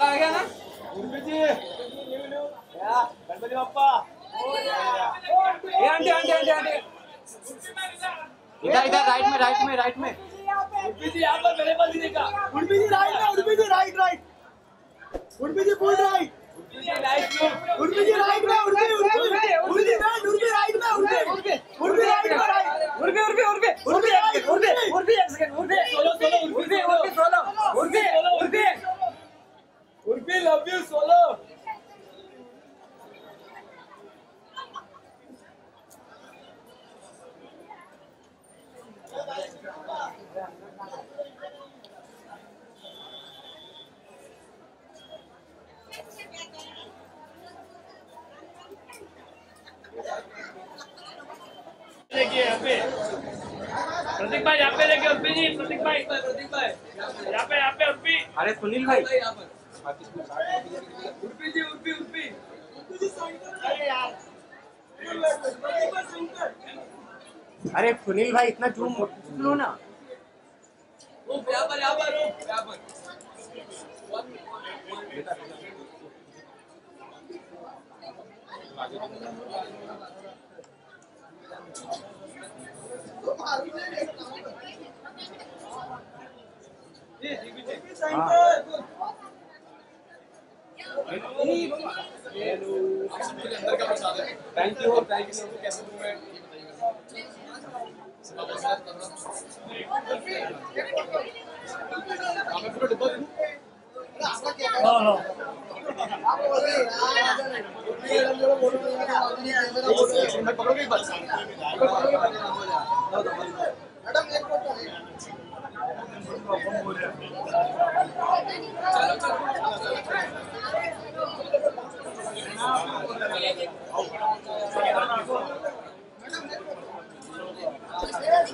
आ गया ना? Ganpati Bappa. Aunty aunty aunty aunty. इधर इधर राइट में राइट में राइट में। उर्फी जी यहाँ पर मेरे पास ही देखा। उर्फी जी राइट में Urfi ji right right Urfi ji full right Urfi ji right में। उर्फी उर्फी उर्फी जी राइट उर्फी राइट में उर्फी उर्फी राइट में राइट उर्फी उर्फी उर्फी उर्फी राइट उर्फी उर्फी एक second Urfi solo solo Urfi Urfi solo Urfi Urfi Urfi love you solo देखिए यहाँ पे। प्रतीक भाई यहाँ पे देखिए उर्फी जी प्रतीक भाई। प्रतीक भाई यहाँ पे यहाँ पे उर्फी अरे सुनील भाई। उर्फी जी उर्फी उर्फी अरे सुनील भाई इतना जूम लो ना। यहाँ पर यहाँ पर यहाँ पर थैंक यू और थैंक यू कैसे हूँ मैं कैमरा दे रहा है पूरा कैमरा चला चला चला थोड़ा आगे वाला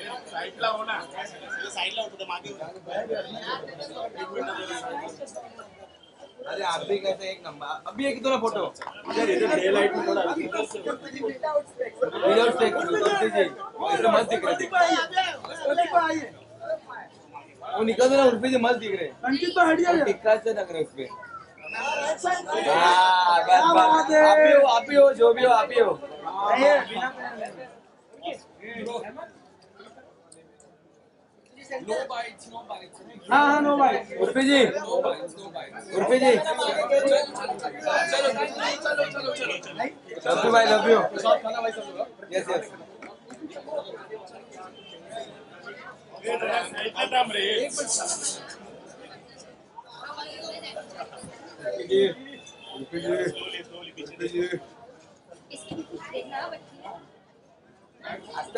साईडला हो ना साईडला होतं मागे अरे आप भी कैसे एक नंबर अभी एक दो फ़ोटो इधर इधर डे लाइट में थोड़ा विदाउट टेक जी। एकदम मस्त दिख रहे। थे वो निकल रहा उर्फी जी मस्त दिख रहे। अंकित तो हट और टिक्का से लग रहे उसपे हाँ, बस बस आप ही हो आप ही हो जो भी हो आप ही। हो। हाँ हाँ नो भाई उर्फी जी। उर्फी जी। लव यू भाई लव यू। यस यस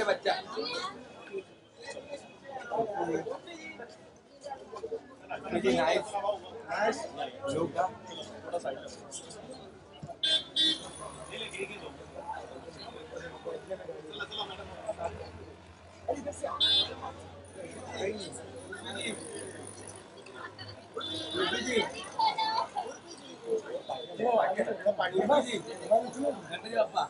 बच्ची। है आस्ते बच्चा उर्फी जी नाइस लोग का Ganpati Bappa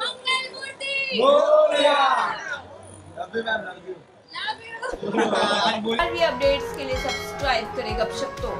Mangal Murti love you updates के लिए सब्सक्राइब करें गपशप तो।